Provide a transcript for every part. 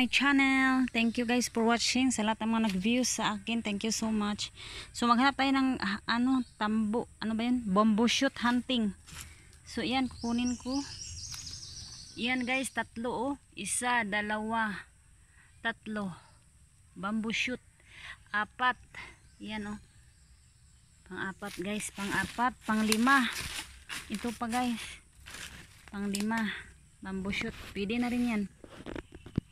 my channel. Thank you guys for watching. Sa lahat ng mga nag-views sa akin, thank you so much. So maghanap tayo ng ah, ano, tambo, ano ba yan? Bamboo shoot hunting. So yan, kukunin ko. Yan guys, tatlo oh. Isa, dalawa, tatlo. Bamboo shoot. Apat. Yan oh. Pang-apat guys, pang-apat, pang-lima. Ito pa guys. Pang-lima. Bamboo shoot. Pwede na rin yan.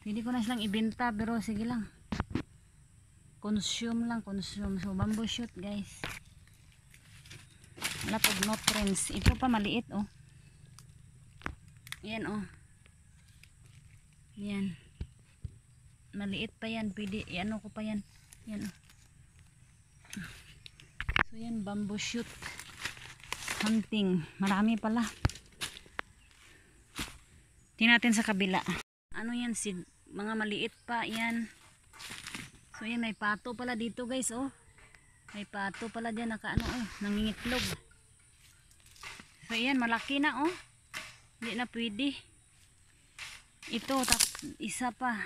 Pwede ko na silang ibenta pero sige lang. Consume lang, consume. So bamboo shoot guys. Wala pag no trends. Ito pa maliit oh. Yan oh. Yan. Maliit pa yan. Pwede, ano ko pa yan. Yan oh. So yan, bamboo shoot. Hunting. Marami pala. Tingnan natin sa kabila. Ano yan, si mga maliit pa yan. So yan, may pato pala dito guys, oh. May pato pala dyan, naka ano, oh, nangingitlog. So yan, malaki na, oh. Hindi na pwede. Ito, isa pa.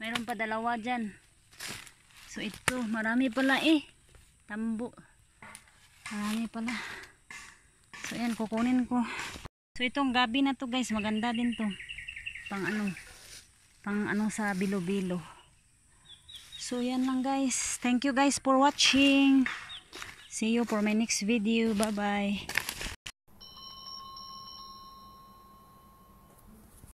Mayroon pa dalawa dyan. So ito, marami pala eh. Tambo. Marami pala. So yan, kukunin ko. So itong gabi na to guys, maganda din to. Pang ano, pang ano sa bilo-bilo. So yan lang guys. Thank you guys for watching. See you for my next video. Bye bye.